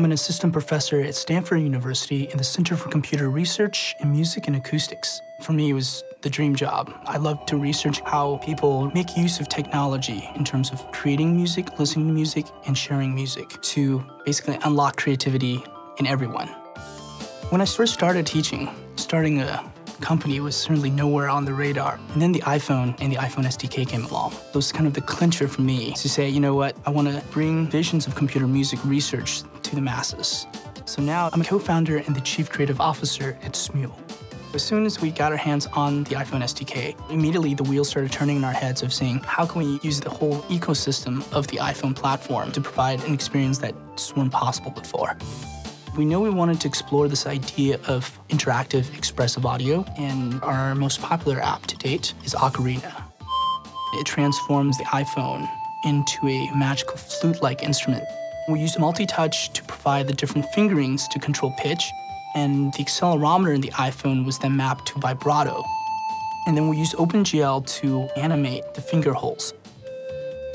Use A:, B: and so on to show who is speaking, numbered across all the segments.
A: I'm an assistant professor at Stanford University in the Center for Computer Research in Music and Acoustics. For me, it was the dream job. I love to research how people make use of technology in terms of creating music, listening to music, and sharing music to basically unlock creativity in everyone. When I first started teaching, starting a company was certainly nowhere on the radar. And then the iPhone and the iPhone SDK came along. It was kind of the clincher for me to say, you know what, I want to bring visions of computer music research to the masses. So now I'm a co-founder and the chief creative officer at Smule. As soon as we got our hands on the iPhone SDK, immediately the wheels started turning in our heads of saying, how can we use the whole ecosystem of the iPhone platform to provide an experience that just wasn't possible before? We know we wanted to explore this idea of interactive expressive audio, and our most popular app to date is Ocarina. It transforms the iPhone into a magical flute-like instrument. We use multi-touch to provide the different fingerings to control pitch, and the accelerometer in the iPhone was then mapped to vibrato. And then we use OpenGL to animate the finger holes.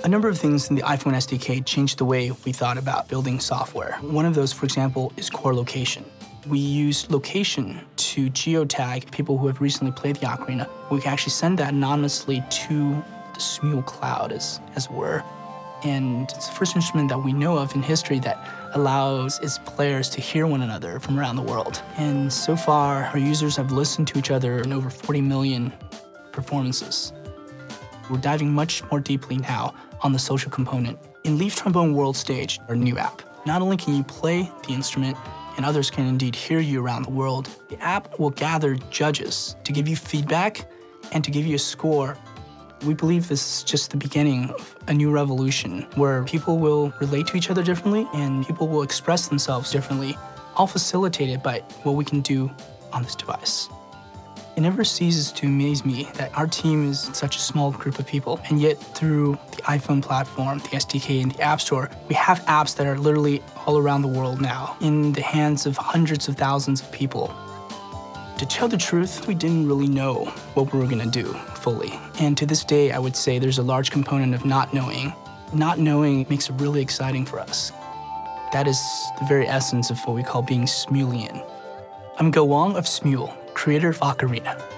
A: A number of things in the iPhone SDK changed the way we thought about building software. One of those, for example, is core location. We use location to geotag people who have recently played the Ocarina. We can actually send that anonymously to the Smule cloud, as, as it were. And it's the first instrument that we know of in history that allows its players to hear one another from around the world. And so far, our users have listened to each other in over 40 million performances. We're diving much more deeply now on the social component. In Leaf Trombone World Stage, our new app, not only can you play the instrument, and others can indeed hear you around the world, the app will gather judges to give you feedback and to give you a score. We believe this is just the beginning of a new revolution where people will relate to each other differently and people will express themselves differently, all facilitated by what we can do on this device. It never ceases to amaze me that our team is such a small group of people, and yet through the iPhone platform, the SDK, and the App Store, we have apps that are literally all around the world now, in the hands of hundreds of thousands of people. To tell the truth, we didn't really know what we were gonna do fully. And to this day, I would say there's a large component of not knowing. Not knowing makes it really exciting for us. That is the very essence of what we call being Smulean. I'm Ge Wang of Smule creator of Ocarina.